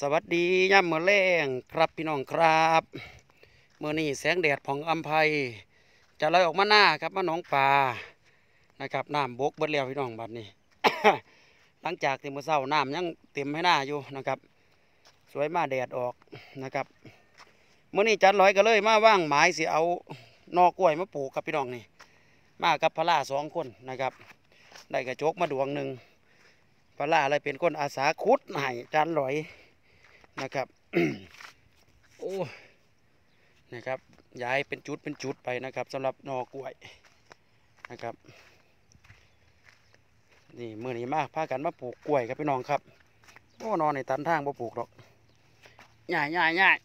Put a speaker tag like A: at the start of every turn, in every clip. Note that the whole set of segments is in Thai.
A: สวัสดีย่ำเมื่อแรงครับพี่น้องครับเมื่อนี้แสงแดดผ่องอัมภัยจะลอยออกมาหน้าครับมาหนองปลานะครับน้ำบกเบิดแล้วพี่น้องบัดนี้ หลังจากที่เมื่อเช้าน้ำยังเต็มให้หน้าอยู่นะครับ สวยมากแดดออกนะครับเมื่อนี้จัดลอยก็เลยมาว่างหมายสิเอานอกล้วยมาปลูกครับพี่น้องนี่มากับพระล่าสองคนนะครับได้กระจกมาดวงหนึ่งพระล่าอะไรเป็นคนอาสาขุดให้จานลอย นะครับโอ้นะครับย้ายเป็นจุดเป็นจุดไปนะครับสำหรับนอกล้วยนะครับนี่เมื่อนี้มากพากันมาปลูกกล้วยครับพี่น้องครับโอ้นอนในตันทางบ่ปลูกหรอกง่ายง่ายง่าย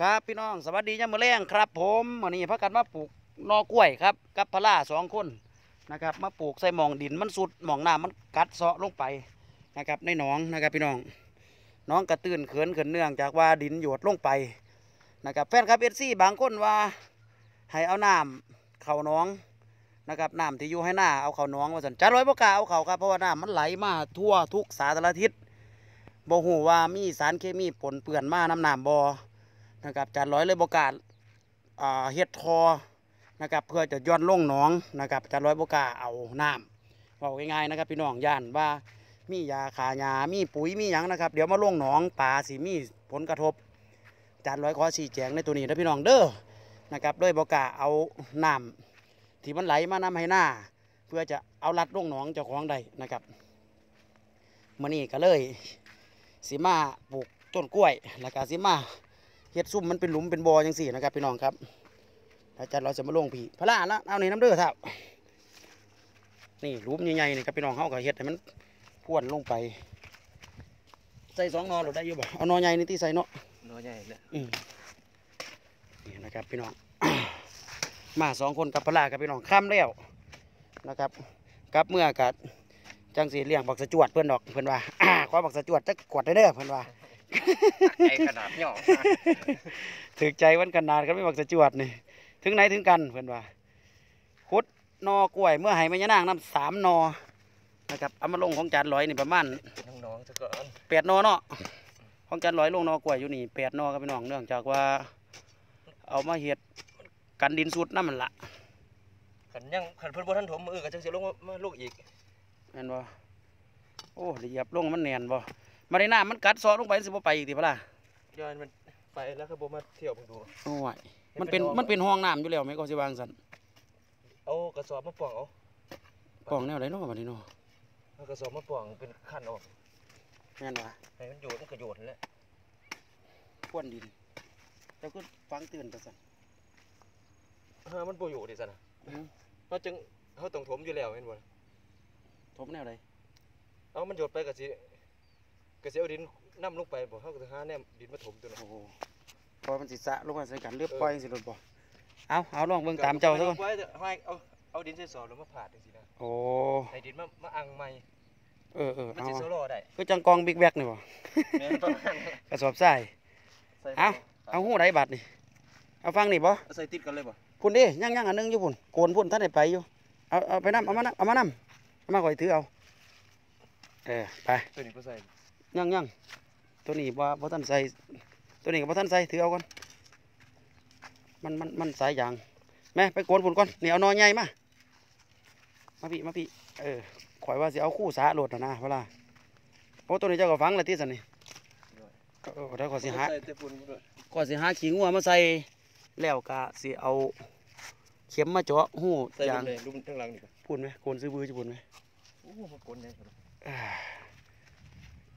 A: ครับพี่น้องสวัสดียามมื้อแรงครับ ผมวันนี้พากันมาปลูกนอกล้วยครับ กับพล่าสองคนนะครับ มาปลูกใส่หมองดินมันสุดหมองน้ำมันกัดเซาะลงไป นะครับในหนองนะครับพี่น้องน้องกระตื้นเขินเขินเนื่องจากว่าดินหยดลงไปนะครับแฟนคลับเอซี่บางคนว่าให้เอาน้ำเข่าน้องนะครับน้ำที่อยู่ให้หน้าเอาเข่าน้องว่าสันจัดร้อยบกล้าเอาเข่าครับเพราะว่าน้ำมันไหลมาทั่วทุกสาธารณทิศบ่หูว่ามีสารเคมีปนเปื้อนมาน้ำน้ำบ่นะครับจัดร้อยเลยบกาอ่าเฮ็ดทอนะครับเพื่อจะย้อนลงหนองนะครับจัดร้อยบกล้าเอาน้ำบอกง่ายๆนะครับพี่น้องย่านว่า มียาขายามีปุ๋ยมีหยังนะครับ เดี๋ยวมาลงหนองป่าสิมีผลกระทบจานร้อยขอสีแจงในตัวนี้นะพี่น้องเด้อนะครับด้วยบอกาเอาน้ำที่มันไหลมาน้ำให้หน้า เพื่อจะเอาลัดลงหนองเจ้าของได้นะครับมื่อนี้ก็เลยสิมาปลูกต้นกล้วยแล้วก็สิมาเฮ็ดซุ่มมันเป็นหลุมเป็นบ่อจังสี่นะครับพี่น้องครับอาจารย์เราจะมาลงผีพระลาละเอาในน้ำเด้อเท่านี่หลุมใหญ่ๆนี่ครับพี่น้องเขาก็เฮ็ดให้มัน พ่วนลงไป ใส่สองนอหรือได้อยู่บ่เอานอใหญ่นี่ที่ใส่เนาะ
B: น้อยใหญ่เลย
A: อืมนี่นะครับพี่น้อง มาสองคนกับพลากับพี่น้องข้ามแล้วนะครับกับเมื่อกัดจังสีเลี้ยงบักสะจวดเพื่อนดอกเพื่อนว่าขอบักสะจวดจะกวดได้เด้อเพื่อนว่า
B: ไอขนาดหย่อ
A: ถึกใจวันกันนานกันไม่บักสะจวดนี่ถึงไหนถึงกันเพื่อนว่าคุดนอกล้วยเมื่อให้แม่ยานางนำสามนอ นะครับเอามาลงของจานร้อยนี่ประมาณ
B: น้องๆจะก่อน
A: แปดนอเนาะของจันร้อยลงนอกล้วยอยู่นี่แปดนอครับพี่น้องเนื่องจากว่า เอามาเฮ็ดกันดินสุดน้ำมันละ
B: ขันยังขันเพิ่นบ่ทันถมมือก็จังสิลงมามาลูกอีก
A: เห็นบ่โอ้เหยียบลงมันแน่นบ่มาได้น้ำมันกัดซอลงไปสิบ่ไปอีกทีพะล่ะ
B: ย้อนมันไปแล้วก็บ่มาเที่ยวเพิ่งดู
A: โอ้ยมันเป็นมันเป็นห้องน้ำอยู่แล้วไหมก็สิวางสัน
B: เอากระสอบมาป่องเอา
A: กล่องแนวไหนเนาะบัดนี้เนาะ
B: เอากระสอบมาป่องเป็นขั้นออก
A: แม่นว่
B: ให้มันโยดมันก็โยดนั่นแหละ
A: พ่วนดินเจ้าก็ฟังตื่นแต่สัน
B: เออมันบ่อยู่ดิซั่นน่ะ
A: อืม
B: เฮาจึงเฮาต้องถมอยู่แล้วเห็นบ่
A: ทบแนวใด
B: เอามันโยดไปก็สิก็สิเอาดินนํลงไปบ่เฮาก็สิหาแนมดินมาถมตัวนั้น
A: โอ้โหพอมันสิสะลงมาใส่กันเรียบปล่อยจังสิรถบ่เอาเอาลองเบิ่งตามเจ้าซะก่อน
B: ไว้เถอะให้เอา เอาดินใส่สอบแล้วมาผาดจังซี่นะ
A: โอ้
B: ให้ดินมามาอังใหม่
A: เออเออ
B: มัน
A: เอา
B: สิโซโล่ได้
A: คือจังกองบิ๊กแบกนี่บ่
B: แม่นประมาณนั้น
A: กระสอบทราย
B: ใส่
A: เอา เอาหูไดบัดนี่เอาฟังนี่บ่
B: เอาใส่ติดกันเลยบ่
A: พุ่นดิย่างย่างอันหนึงอยู่พุ่นโกนพุ่นท่านได้ไปอยู่เอาเอาไปนํเอามานํเอามานํเอามาข่อยถือเอาเออไป
B: ตัวนี้ก็ใส่
A: ย่างย่างตัวนี้บ่บ่ท่านใส่ตัวนี้ก็บ่ท่านใส่ถือเอาก่อนมันมันมันสายยาง แม่ไปโกนพุ่นก่อนนี่เอานอใหญ่มามาพี่มาพี่เออข่อยว่าสิเอาคู่สาโหลดน่ะนะเวลาโอ้ตัวนี้เจ้าก็ฟังแล้วที่สันนี่เออเดี๋ยวขอยสิหา
B: ใส่แต่ฝุ่นด้วย
A: ก่อนสิหาขี้งัวมาใส่แล้วก็สิเอาเข็มมาเจาะหู
B: ใส่
A: ยา
B: ล
A: ง
B: งเลยลุมทั้งหลังนี่ก็
A: พูดไหมโกนซื้อบื้อจะพูดไหม
B: โอ้มันกลนได้ครับ
A: อ่า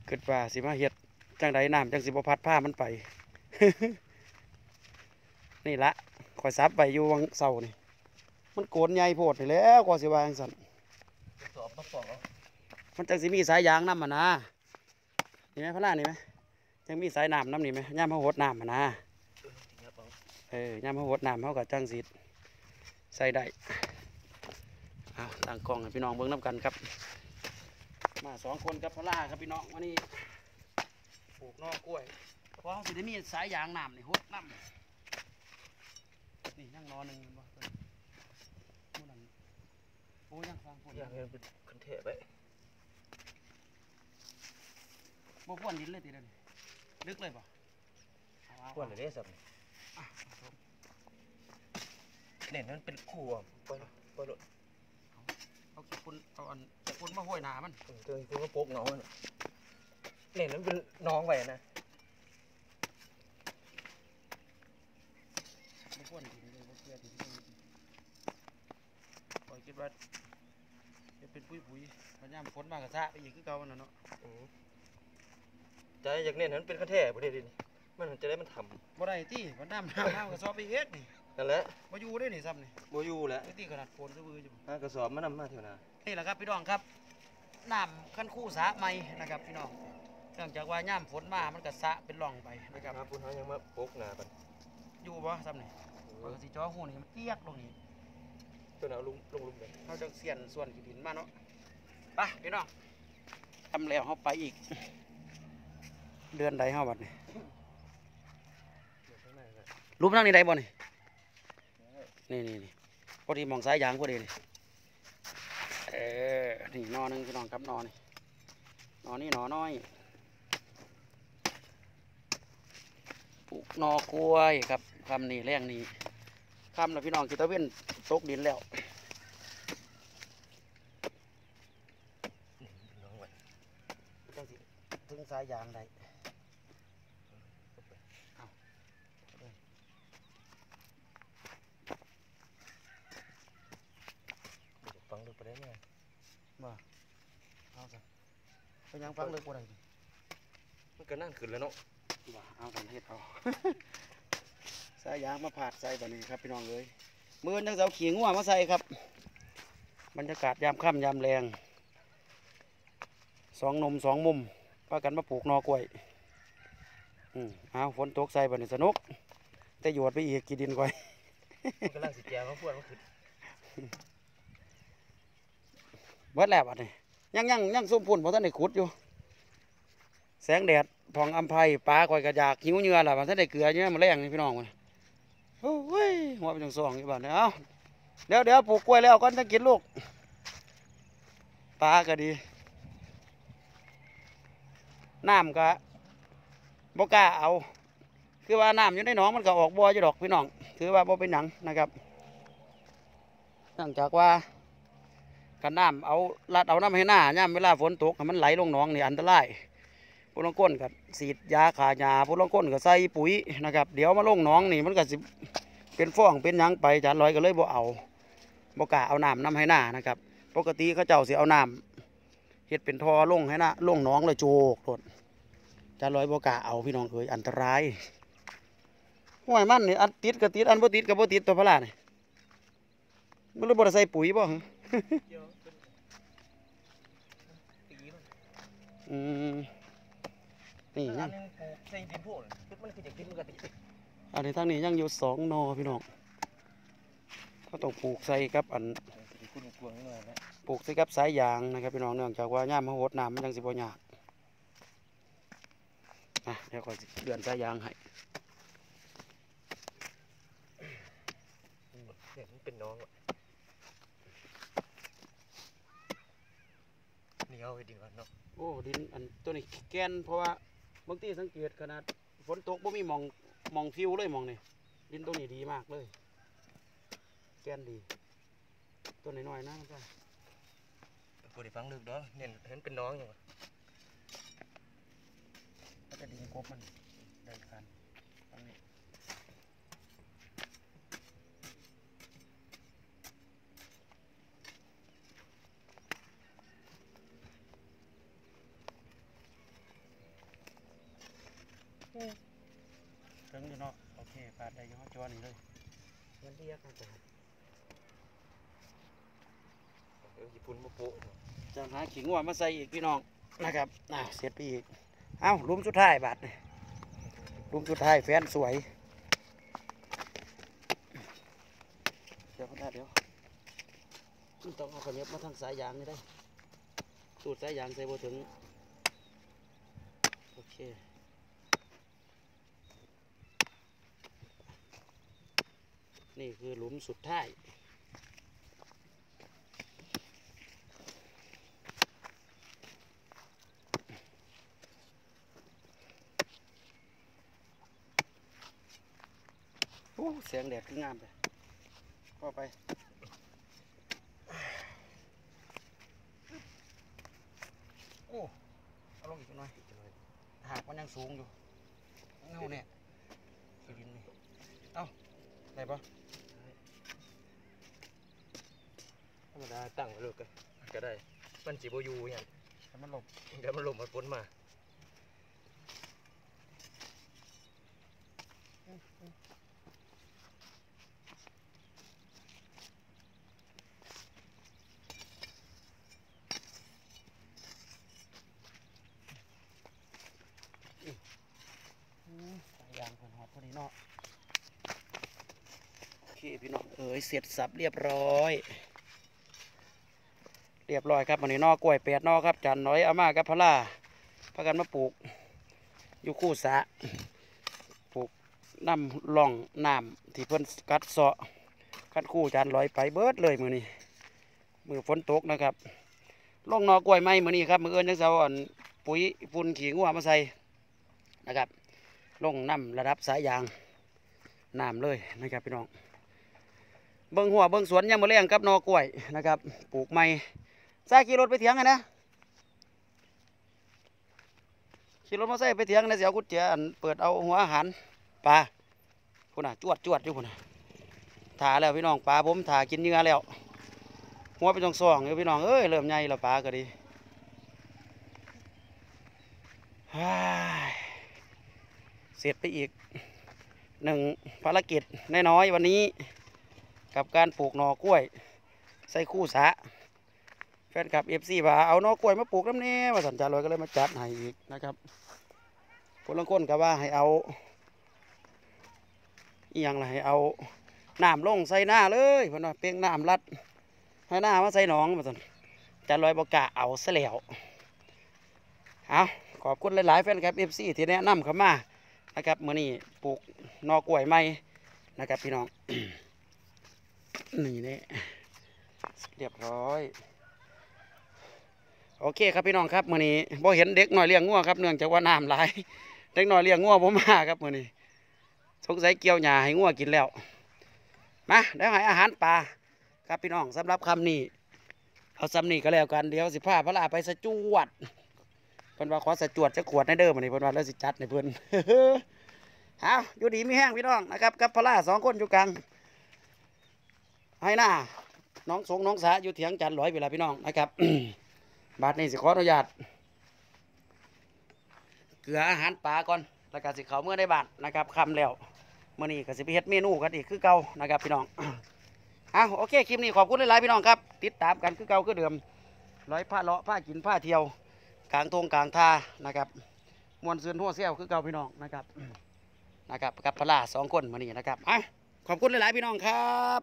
A: เกิดว่าสิมาเฮ็ดจังใดน้ำจังสิบ่พัดผ้ามันไป นี่ละ คอยซับไปอยู่วังเสานี่มันโกนใหญ่โพดไปแล้วกว่าสิวางสัน
B: มั
A: นจังสิมีสายยางน้ำมานะนี่ไหมพระลานี่ไหมจังมีสายน้ำน้ำนี่ไหมย่ามเขาหดน้ำมานะเออย่ามเขาหดน้ำเขากับจังสิใส่ได้เอาตั้งกล้องให้พี่น้องเบิ่งน้ำกันครับ มาสองคนกับพระลาครับพี่น้องวันนี้ปลูกนอกกล้วยเพราะเขาสิได้มีสายยางน้ำนี่หดน้ำ นี่ยังรอหนึ่งบ่เพิ่นผู้นั้นโอ้ยังฟังพูด
B: อย่างเงี้ยเป็นคันเทะไป
A: บ่พ่วนดินเลยติเด้อนี่ลึกเลยบ่เอาเอา
B: ควรเลยเด้สับ
A: อะ
B: เนี่ยมันเป็นคู่อะปล่อยปล่อยรถ
A: เอาขี้ฝุ่นเอาอันขี้ฝุ่นมาห้อยหน้ามัน
B: เออเจอคือว่าโป๊กน้องมันเนี่ยมันเป็นน้องไว้นะ
A: บ่พ่วนดินเลยบ่เกลือดินเลยข้อย คิดว่าจะเป็นปุ๋ยๆพยายามฝนมากระซะไปอีกคือเก่านั่นเนาะ
B: อืมใจอยากเนี่ยมันเป็นกระแท่ประเดี๋ยวนี้มันจะได้มันท
A: บ่ได้ติมันน้ำน้ำน้ำกระสอบไปเฮ็ดนี่ำ
B: นั่นแหละ
A: บ่อยู่ได้นี่ซ้ำนี่
B: โบอยูแหละ
A: ไอ้ที่ขนาดฝนซื่อๆอยู่
B: หากระสอบมานำมาเท่านั้น
A: นี่แหละครับพี่น้องครับน้ำขั้นคู่สระใหม่นะครับพี่น้องเนื่องจากว่าย่ามฝนมามันก็สระเป็นร่องไปนะครับ
B: ครับคุณเขายังมาโป๊กหน้ากัน
A: อยู่บ่ซ้ำนี่ปกติจอหูนี่มันเกียกลงนี่
B: ตัวนั้นเอาลุงลงลุมเลย
A: เขาจะเสียนส่วนขี้ดินมาเนาะไปพี่น้องทำแล้วเขาไปอีก เดือนใดเฮาบัดนี่
B: ย
A: รูปนั่งนี่ใดบ่นี่นี่นี่นี่พอดีมองซ้ายยางพอดีนี่เออนี่นอหนึงพี่น้องครับนอนนี่นอนนี่นอน้อยปลูกนอกล้วยครับคำนี้แรงนี้ คำแล้วพี่น้องกิตะเว้นตกดินแล้ว
B: นี่เป็นน้องไว้
A: จังสิถึงสายยางได้เอา
B: เดี๋ยวฟังดูไปได้ไหม
A: บ่เอาซะไปยังฟังเลิกบ่ได้ดิ
B: มันก็นั่นขึ้นแล้วเนาะ
A: บ่เอากันเฮ็ดเอา สายยางมาผาดใส่แบบนี้ครับพี่น้องเอ้ยมือจังเสาขี่งัวมาใส่ครับ บรรยากาศยามค่ำยามแรงสองนมสองมุมพากันมาปลูกนอกล้วยอืมเอาฝนตกใส่แบบนี้สนุก แต่หยวดไปอีกกี่ดินก่อย
B: กำลังสิแกงเขาพวดมันขึ้น
A: เบิดแล้วบัดนี้ยังยังยังซุ่มพุ่นเพราะท่านได้ขุดอยู่ แสงแดดพองอำไพปลาก่อยกระยากหิวเหงื่อล่ะมันท่านได้เกลือเยอะมาแรงนี่พี่น้องมัน โอ้ยหัวเป็นจังสองอยู่บ้านเนี่ยเอาเดี๋ยวเดี๋ยวปลูกกล้วยแล้วก่อนจะกินลูกปลาก็ดีน้ำก็บ่กล้าเอา คือว่าน้ำอยู่ในหนองมันก็ออกบ่ออยู่ดอกพี่น้อง ถือว่าบ่เป็นหยังนะครับเนื่องจากว่ากันน้ำเอาลัดเอาน้ำให้หน้าย่ำเวลาฝนตกให้มันไหลลงหนองนี่อันตราย ผู้ลงก้นก็สีดยาขาหญ้าผู้ลงก้นก็ใส่ปุ๋ยนะครับ เดี๋ยวมาลงหนองนี่มันก็สิเป็นฟ่องเป็นยังไปจานลอยก็เลยบ่เอาบ่กล้าเอาน้ำน้ำให้หน้านะครับ ปกติเขาเจ้าสิเอาน้ำเฮ็ดเป็นทอลงให้หน้าลงหนองเลยโจกโดดจานลอยบ่กล้าเอาพี่น้องเอ้ยอันตรายห้วยมันนี่อันติดก็ติดอันบ่ติดก็บ่ติดตัวพะลานี่มันเลยบ่ได้ใส่ปุ๋ยบ่อืม นี่
B: อัน
A: ยัง
B: นึงปลูกใส่ดินพวกนี่มันคือจะกินมันก็ติด
A: อันนี้ทางนี้ยังอยู่สองหนอพี่น้องก็ต้องปลูกใส่กับอัน
B: สิคุณกวางหน่อยนะ
A: ปลูกใส่กับสายยางนะครับพี่น้องเนื่องจากว่าย่ามมาหดน้ำมันยังสิบ่ยากอะเดี๋ยวก่อนสิเดือนสายยางให้
B: เนี่ยมันเป็นน้องว่ะเหนียวไปดีกว่าเนาะ
A: โอ้ดินอันตัวนี้แกนเพราะว่า บางทีสังเกตขนาดฝนตกบ่มีหมองหมองฟิวเลยหมองนี่ดินตัวนี้ดีมากเลยแกนดี ตัวน้อยๆนะจ้ะ
B: พอได้ฟังลึกเนาะเนี่ยเห็นเป็นน้องอย่างวะ
A: ก็จะดินกบมันเดินกันตรงนี้ ถึงอยู่เนาะโอเคปาดได้อยี่ห้อจอนี่เลยเงินเรียกนะจ๊ะ
B: เออญี่ปุ่นมาโปะเนาะ
A: จะหาขิงว่ามาใส่อีกพี่น้องนะครับน่าเสียดไปอีกเอ้าหลุมสุดท้ายบาทนี่หลุมสุดท้ายแฟนสวยเดี๋ยวก็ได้เดี๋ยวมันต้องเอาขยับมาทางสายยางนี่ได้สูตรสายยางใส่บ่ถึงโอเค นี่คือหลุมสุดท้ายโอ้เสียงแดดขึ้งามเลยก็ไปโอ้เอาลงอีกหน่อยหากมันยังสูงอยู่เงาเนี่ยดินนี่เอ้าไหนปะ
B: ธรรมดาตั้งไว้เลยก็ก็ได้ มันสิบ่อยู่หยัง
A: ให้มันหลบ
B: เดี๋ยวมันลมมันฝนมา
A: สายยางเพิ่นหอดพอดีเนาะโอเคพี่น้องเอ้ยเสร็จสับเรียบร้อย เรียบร้อยครับวันนี้นอกกล้วยแปดนอครับจันน้อยอาม่ากับพล่าพากันมาปลูกอยู่คู่สะปลูกน้ำล่องน้ำที่เพิ่นกัดเสาะกัดคู่จันลอยไปเบิดเลยมือนี้มือฝนตกนะครับล่องนอกล้วยไม้มือนี้ครับมือเอิญจังเสาอันปุ๋ยฝุ่นขี้งัวมาใส่นะครับลงน้ำระดับสายยางน้ำเลยนะครับพี่น้องเบิ้งหัวเบิ้งสวนยังมาเลี้ยงกับนอกล้วยนะครับ ปลูกใหม่ ใส่ขี่รถไปเถียงไงนะขี่รถมาใส่ไปเถียงนะเสียวกุญแจอันเปิดเอาหัวอาหารปลาพุ่นน่ะจวดจวดอยู่พุ่นน่ะถ่าแล้วพี่น้องปลาผมถ่ากินเนื้อแล้ว หัวไปจองซองอยู่พี่น้องเอ้ยเริ่มใหญ่แล้วปลาก็ดีเสร็จไปอีกหนึ่งภารกิจน้อยๆวันนี้ กับการปลูกหน่อกล้วย ใส่คู่สะ แฟนคลับเอฟซีว่าเอาหนอกล้วยมาปลูกน้ำเนี้มาสัญจารลอยก็เลยมาจัดให้อีกนะครับคนละคนก็ว่าให้เอาอีหยังล่ะให้เอาน้ำลงใส่หน้าเลยเพื่อนว่าเปียงน้ำรัดให้หน้ามาใส่หนองมาสันจารลอยบอกกะเอาซะแล้วเอาขอบคุณหลายๆแฟนคลับเอฟซีที่แนะนำเข้ามานะครับมื่อนี้ปลูกหนอกล้วยใหม่นะครับพี่น้องนี่เนี่ยเรียบร้อย โอเคครับพี่น้องครับมื่อนี้บ่เห็นเด็กหน่อยเลี้ยงงัวครับเนื่องจากว่าน้ำไหลเด็กหน่อยเลี้ยงงัวผมมาครับมื่อนี้สงสัยเกี่ยวหญ้าให้งัวกินแล้วมาได้ให้อาหารปลาครับพี่น้องสำหรับคำนี้เอาซ้ำนี้ก็แล้วกันเดี๋ยวสิพาพระลาไปสะจวดเพิ่นว่าขอสะจวดจะขวดในเด้อมันนี่เพิ่นว่าแล้วสิจัดในเพิ่นเอาอยู่ดีมีแห้งพี่น้องนะครับกับพระลาสองคนอยู่กลางให้หน้าน้องสงน้องสาอยู่เถียงจันร้อยเวลาพี่น้องนะครับ บาทนี้สิขออนุญาตเกลืออาหารปลาก่อนแล้วก็สิเขาเมื่อได้บาทนะครับคำแล้วเมื่อนี้ก็สิไปเฮ็ดเมนูกันอีกคือเก่านะครับพี่น้องเอาโอเคคลิปนี้ขอบคุณหลายๆพี่น้องครับ ติดตามกันคือเก่าคือเดิมร้อยผ้าเลาะผ้ากินผ้าเที่ยวกลางทงกลางท่านะครับมวนซืนทั่วเซี่ยวคือเก่าพี่น้องนะครับนะครับกับพระลาสองคนมานี่นะครับอะขอบคุณหลายๆพี่น้องครับ